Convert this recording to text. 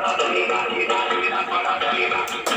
Para arriba.